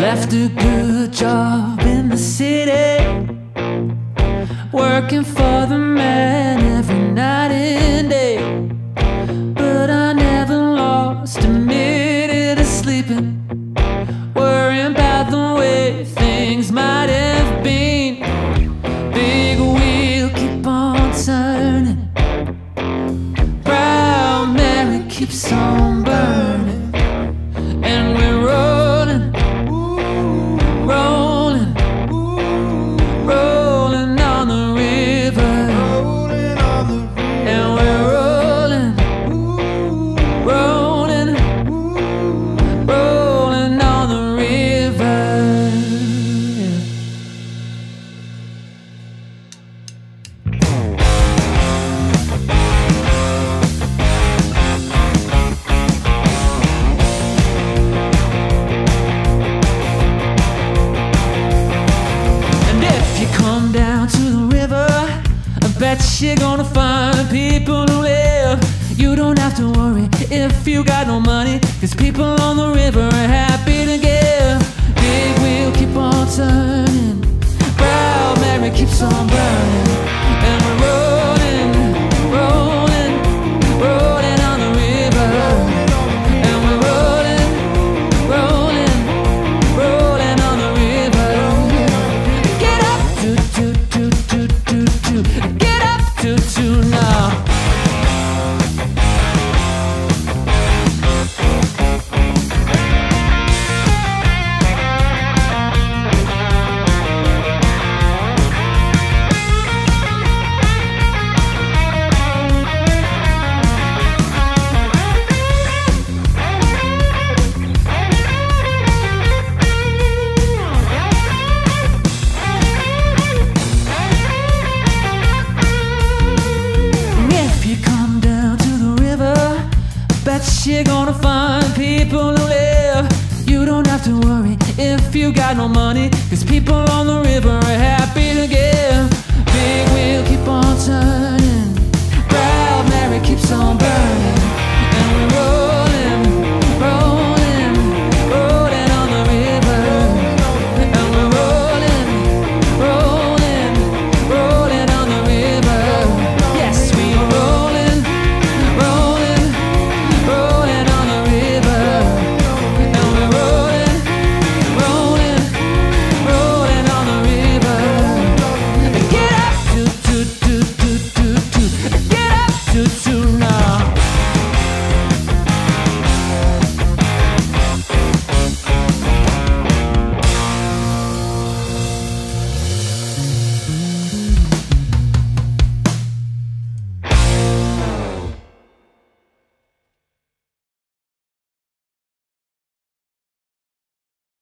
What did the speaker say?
had a good job in the city, working for the man every night and day. But I never lost a minute of sleeping, worrying about the way things might have been. Big wheel keep on turning, Proud Mary keeps on down to the river, I bet you're gonna find people who live. You don't have to worry if you got no money, cause people on the river are you're gonna find people who live. You don't have to worry if you got no money, cause people on the river are happy to give. Big wheel keep on turning,